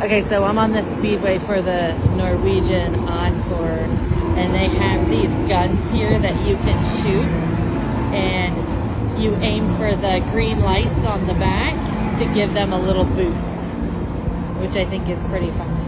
Okay, so I'm on the speedway for the Norwegian Encore, and they have these guns here that you can shoot, and you aim for the green lights on the back to give them a little boost, which I think is pretty fun.